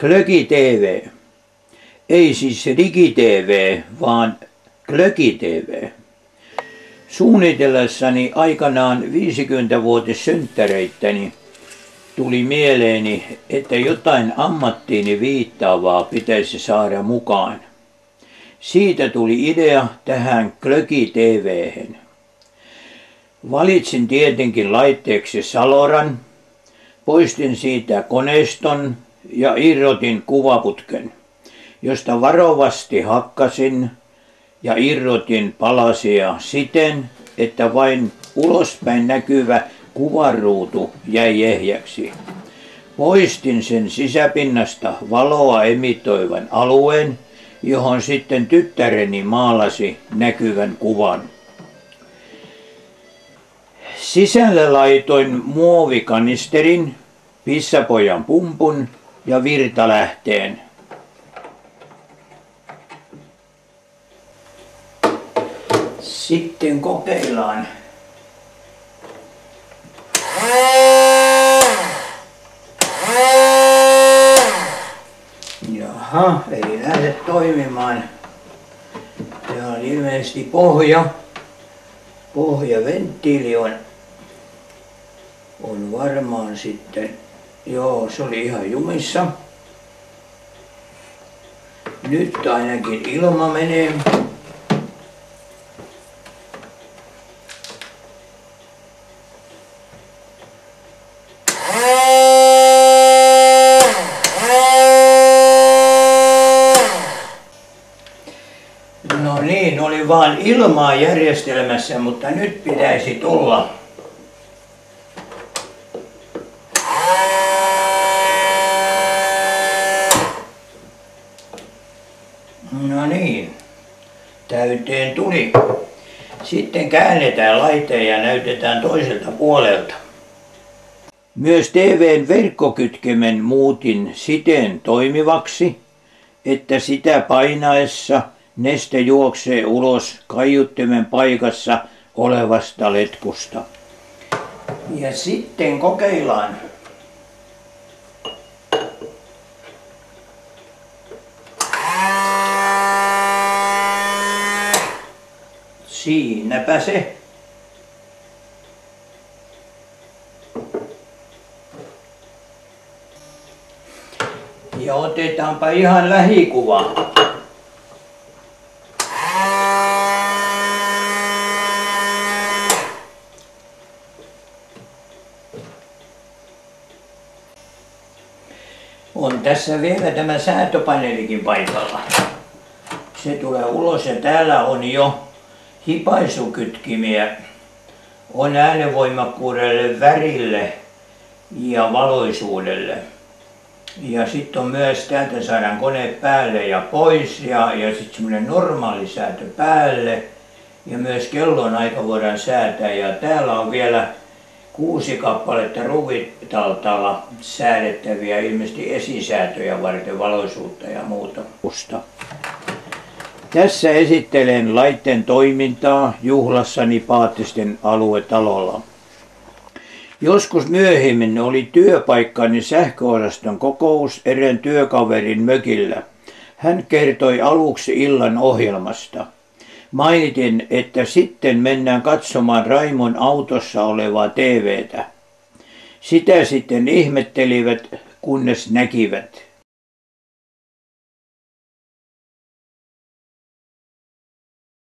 Klöki TV. Ei siis Digi TV, vaan Klöki TV. Suunnitellessani aikanaan 50-vuotissynttäreittäni tuli mieleeni, että jotain ammattiini viittaavaa pitäisi saada mukaan. Siitä tuli idea tähän Klöki TVhen. Valitsin tietenkin laitteeksi Saloran, poistin siitä koneiston ja irrotin kuvaputken, josta varovasti hakkasin ja irrotin palasia siten, että vain ulospäin näkyvä kuvaruutu jäi ehjäksi. Poistin sen sisäpinnasta valoa emitoivan alueen, johon sitten tyttäreni maalasi näkyvän kuvan. Sisälle laitoin muovikanisterin, pissapojan pumpun ja virtalähteen. Sitten kokeillaan. Jaha, ei lähde toimimaan. Tämä on ilmeisesti pohja. Pohjaventtiili on, on varmaan sitten, joo se oli ihan jumissa. Nyt ainakin ilma menee. No niin, oli vaan ilmaa järjestelmässä, mutta nyt pitäisi tulla. No niin, täyteen tuli. Sitten käännetään laite ja näytetään toiselta puolelta. Myös TVn verkkokytkemen muutin siten toimivaksi, että sitä painaessa neste juoksee ulos kaiuttimen paikassa olevasta letkusta. Ja sitten kokeillaan. Siinäpä se. Ja otetaanpa ihan lähikuva. On tässä vielä tämä säätöpaneelikin paikalla. Se tulee ulos ja täällä on jo hipaisukytkimiä. On äänenvoimakkuudelle, värille ja valoisuudelle. Ja sitten on myös, täältä saadaan kone päälle ja pois ja, ja sitten semmoinen normaali säätö päälle. Ja myös kellon aika voidaan säätää ja täällä on vielä kuusi kappaletta ruvitaltalla säädettäviä ilmeisesti esisäätöjä varten valoisuutta ja muuta. Tässä esittelen laitteen toimintaa juhlassani Paattisten aluetalolla. Joskus myöhemmin oli työpaikkani sähköosaston kokous eren työkaverin mökillä. Hän kertoi aluksi illan ohjelmasta. Mainitin, että sitten mennään katsomaan Raimon autossa olevaa TVtä. Sitä sitten ihmettelivät, kunnes näkivät.